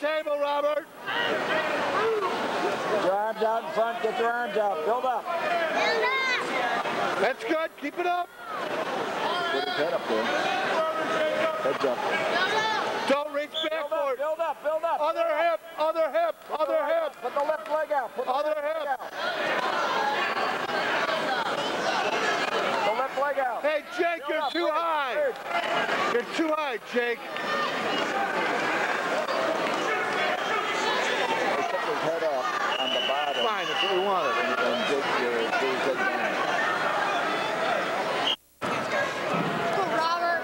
table, Robert. Get your arms out in front. Get your arms out. Build up. That's good. Keep it up. Get his head up there. Heads up. Don't reach Build up. backward. Build up. Build up. Other hip. Other hip. Other hip. Put the left leg out. Put the Other left leg hip. out. The left leg out. Hey, Jake, Build you're up. too high. You're too high, Jake. Put his head up on the bottom. Fine, that's what we wanted. And then get your, get his head down. Robert.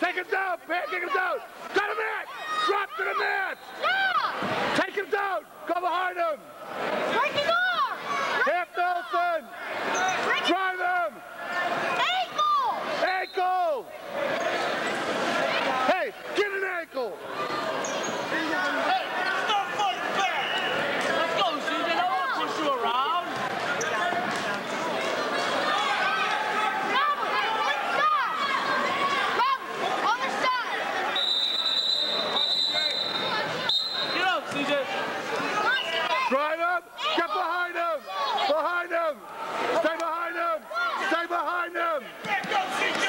Take him down. Pancake him down. To the mat. Drop to the mat. Stop! Take him down. Go behind him. Break his arm! Half Nelson. Break his Drive him. ankle! Ankle. Hey, get an ankle. Let's go, CJ. I won't push you around. Robert, other side! Robert, other side! Get up, CJ. Drive him. Get behind him. Behind him. Stay behind him. Stay behind him.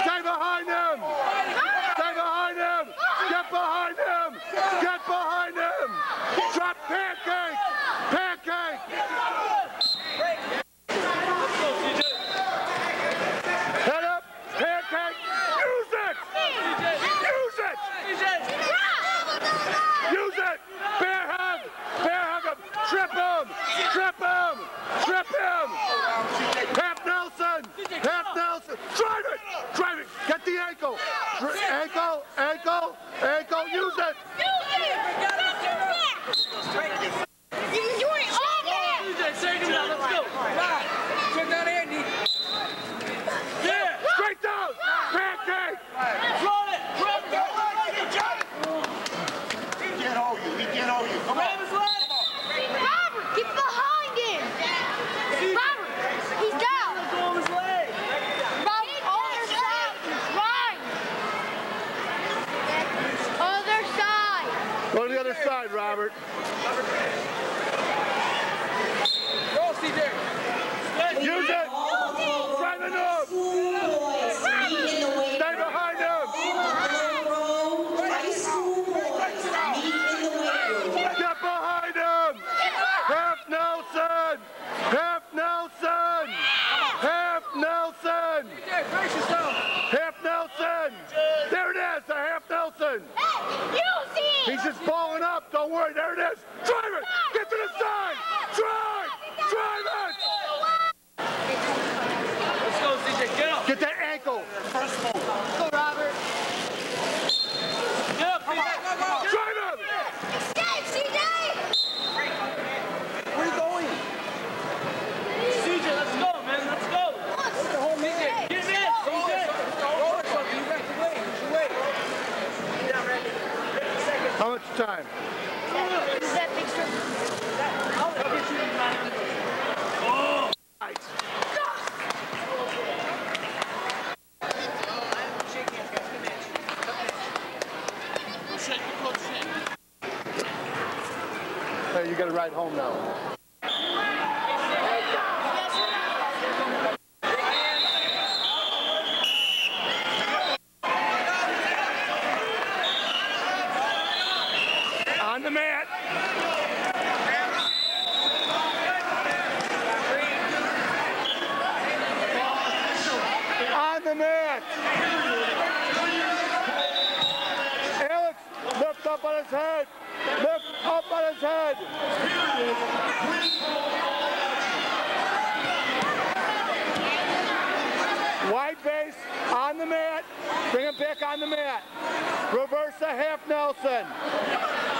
Stay behind him. Stay behind him. Get behind him. Get behind him. Drop pancake. Pancake. Head up. Pancake. Use it. Use it. Use it! Bear hug! Bear hug him! Trip him! Trip him! Trip him! Half Nelson! Half Nelson! Drive it! Drive it! Get the ankle! Ankle! Ankle! Ankle! Use it! You can do it all day! CJ, take him down. Let's go. Check out Andy. Yeah. Straight down! Pancake! Run it. Run it. He can't hold you. He can't hold you. Come Grab on. his leg. Robert, get behind him! Robert, he's down! Go on his leg. Robert, other side! Right! Other side! Go to the other side, Robert. Go, CJ. Use it! Drive into him! Stay behind him! Get behind him! Half Nelson! Half Nelson! Half Nelson! CJ, brace yourself. Half Nelson! There it is, the Nelson! Hey, you see! He's just balling up, don't worry, there it is! Drive it! Get to the side! Drive! Drive it! Let's go, CJ. Get up. Get that ankle! Go, Robert! Get up, CJ. Drive him! Escape, CJ! Where are you going? CJ, let's go, man. Let's go. Where's the whole meeting? Get in, CJ. Roll it, Chucky. You got to wait. You wait. How much time? Is that big circle? Shake the coach, shake. Hey, you gotta ride home now. The mat. On the mat. Alex, lift up on his head. Lift up on his head. Wide base on the mat. Bring him back on the mat. Reverse the half Nelson.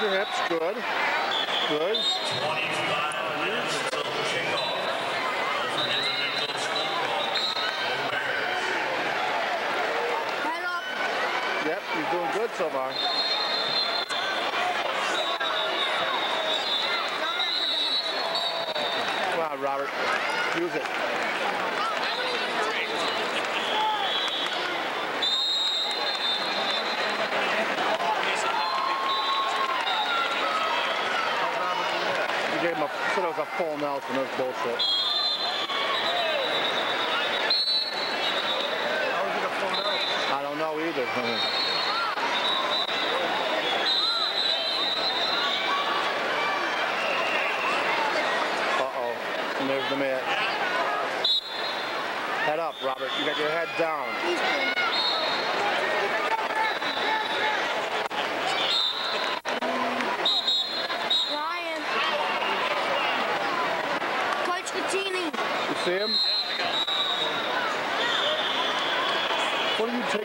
your hips. Good. Good. 25 minutes until kickoff. Don't the Midfield School Ball. Head up. Yep, he's doing good so far. Come on, Robert. Use it. You gave him a, said it was a full Nelson. I don't know either. Uh-oh. And there's the mitt. Head up, Robert. You got your head down.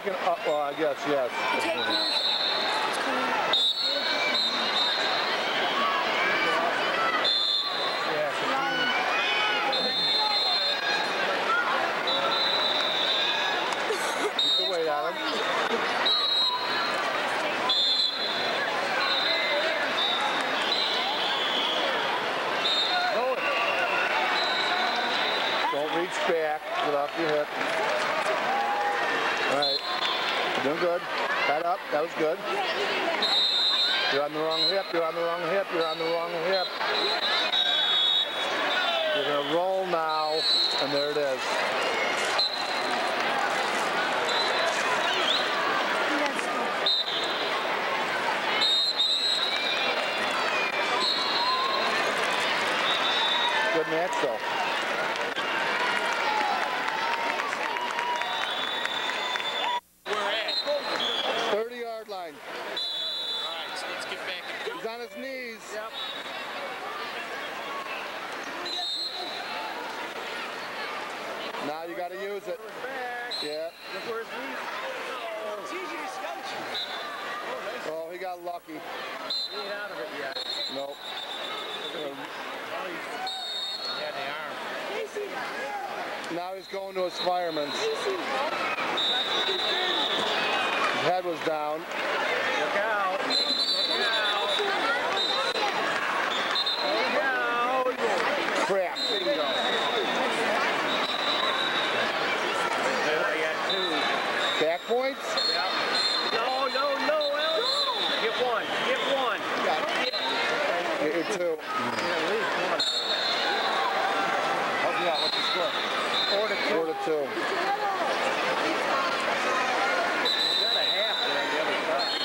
Up? Uh, well, I guess, yes. Take this. Keep the weight on him. Go it. Don't reach back. Get off your hip. All right. You're doing good. Head up. That was good. You're on the wrong hip. You're on the wrong hip. You're on the wrong hip. You're going to roll now. And there it is. Good match, though. Thirty-yard line. All right, so let's get back and He's on his knees. Yep. Now you got to use it. Yeah. It's easy to scout you. Oh, he got lucky. He ain't out of it yet. Nope. Yeah, they are. now he's going to his fireman's. His head was down. Look out. Look out. Look out. Crap. Bingo. I got two. Back points? Yeah. No, no, no, Alex. Get one. Get one. Get your two. Get at least one. Help me out. What's the score? Four to two. Four to two. Got a half there on the other side.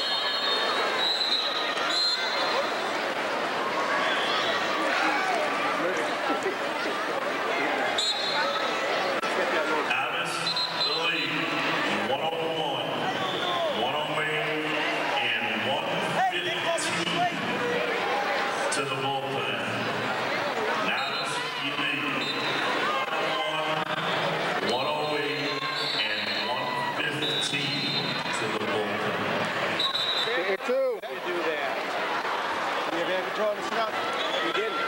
Adams, the lead, 101, 108, and 115 to the bullpen. Adams, you lead, 101, 108, and 115 to the bullpen. Get your two. You do that. You have control of the stuff. You didn't.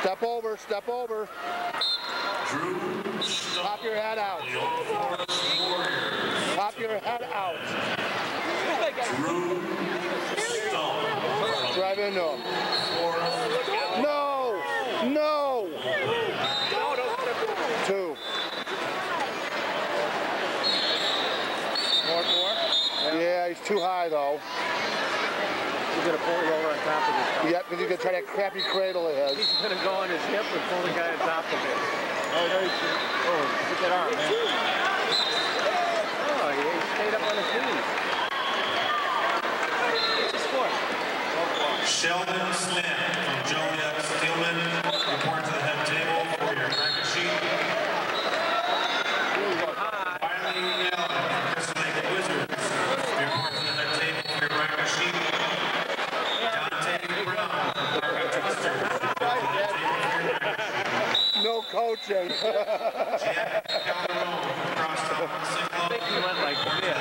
Step over. Step over. Drew Pop your head out. the Oak Forest Warriors. Pop your head out. Drew into him. No. No. Two. More, more. Yeah, he's too high though. He's gonna pull you over on top of this. Yep, because you can try that crappy cradle of his. He's gonna go on his hip and pull the guy on top of it. Oh, no, he's, oh, look at that arm, man. Oh, he stayed up on his knees. What's the score? Sheldon Smith from Joliet Steelman. Report to the head table for your bracket sheet. Riley Allen from Crystal Lake Wizards. Report to the head table for your bracket no coaching. Jack Calderon across the I think he went like this.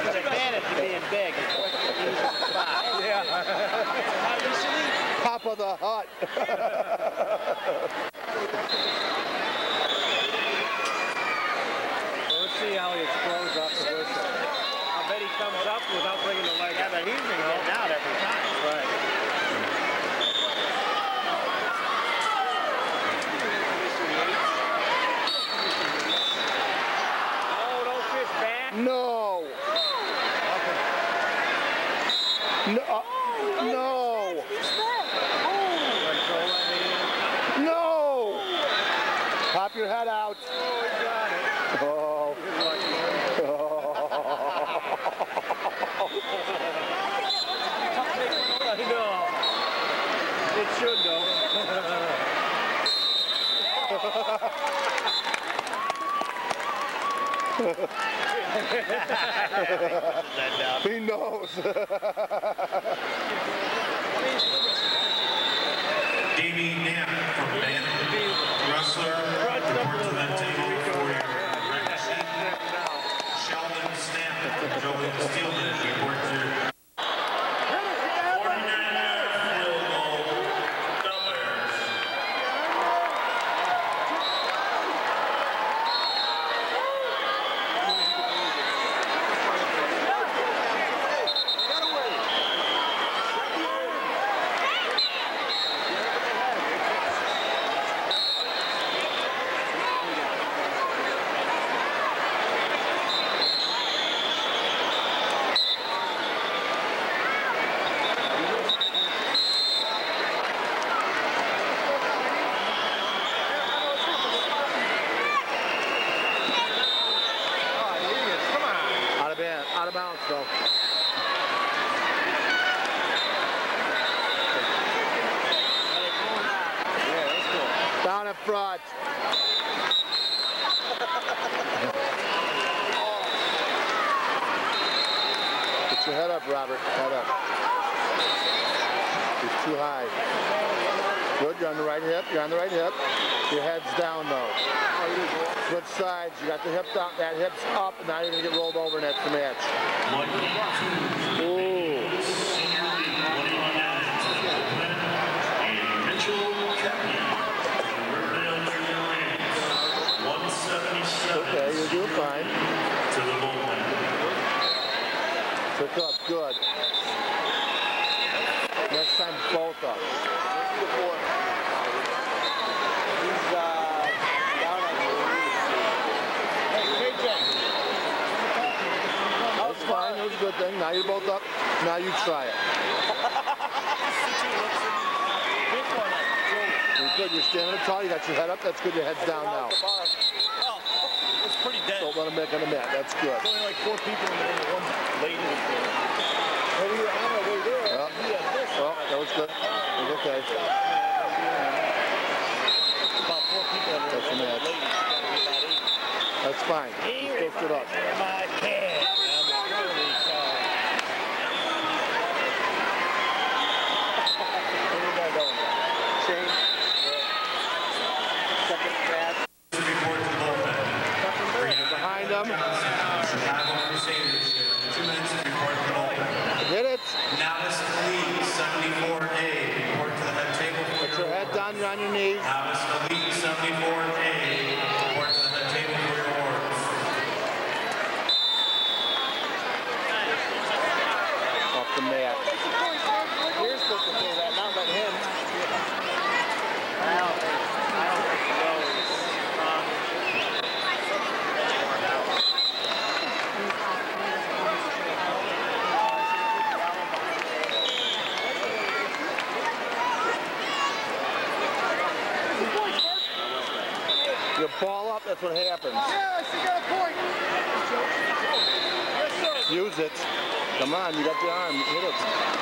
There's an advantage to being big. It's quick and easy to spot. Papa the Hut. Let's see how he explodes off the whistle. I bet he comes up without bringing the leg up. Yeah, but he's been getting out every time. Right. Oh, don't fish back. No. No. uh, no. Control that hand. No. Pop your head out. Oh, he got it. Oh. I know. It should though. he knows. From Bannon. Wrestler. Sheldon Steelman, to 49 field goal, Bears. Out of bounds. Out of bounds, though. Front. Get your head up, Robert. Head up. He's too high. Good. You're on the right hip. You're on the right hip. Your head's down, though. Switch sides. You got the hip down. That hip's up. and Now you're going to get rolled over, and that's the match. Ooh. two, senior league, 21 minutes to the open. And Mitchell Kepke from the Riverdale Junior Lions, 177 Okay, you're doing fine. to the bullpen. Pick up. Good. Next time, both up. He's uh, down on Hey, KJ. That's fine. That was a good thing. Now you're both up. Now you try it. You're good. You're standing up tall. You got your head up. That's good. Your head's down now. It's pretty dead. Don't let him make on the mat. That's good. There's only like four people in the room. One lady was there. Oh, when we were on our way there, Yeah. he had this. Well, that was good. It was okay. About four people in the That's a match. lady, she's gotta be about eight. That's fine. You still stood up. My cat. I'm really sorry. Where we gotta go? Shane. Second match. Report to the bullpen. Behind him. Chicago Crusaders, two minutes to report to the bullpen. Hit it. Elite, 74A, report to the head table Put your head down. You're on your knees Elite, 74A, report to the head table for your awards. Off the mat. You're supposed to say that, not let him. I don't think, I don't think he knows. Um, You ball up. That's what happens. yeah, she got a point. Use it. Come on. You got the arm. Hit it.